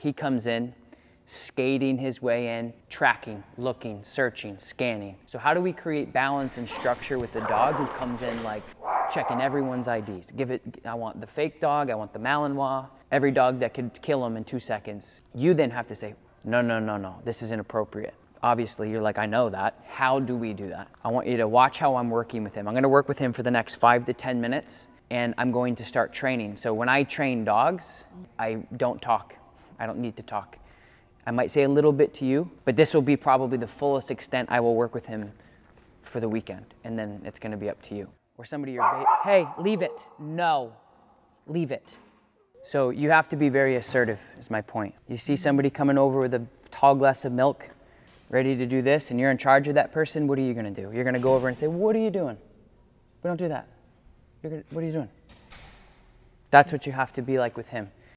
He comes in, skating his way in, tracking, looking, searching, scanning. So how do we create balance and structure with the dog who comes in like checking everyone's IDs? Give it, I want the fake dog, I want the Malinois, every dog that could kill him in two seconds. You then have to say, no, no, no, no, this is inappropriate. Obviously, you're like, I know that. How do we do that? I want you to watch how I'm working with him. I'm gonna work with him for the next five to 10 minutes, and I'm going to start training. So when I train dogs, I don't talk. I don't need to talk. I might say a little bit to you, but this will be probably the fullest extent I will work with him for the weekend, and then it's gonna be up to you. Or somebody you're, hey, leave it. No, leave it. So you have to be very assertive, is my point. You see somebody coming over with a tall glass of milk, ready to do this, and you're in charge of that person, what are you gonna do? You're gonna go over and say, What are you doing? We don't do that. You're gonna, what are you doing? That's what you have to be like with him.